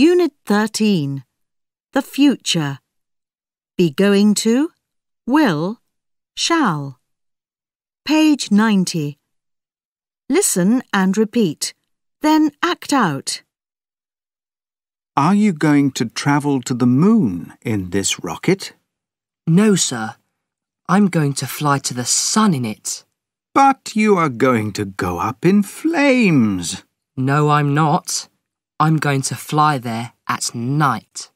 Unit 13. The future. Be going to, will, shall. Page 90. Listen and repeat. Then act out. Are you going to travel to the moon in this rocket? No, sir. I'm going to fly to the sun in it. But you are going to go up in flames. No, I'm not. I'm going to fly there at night.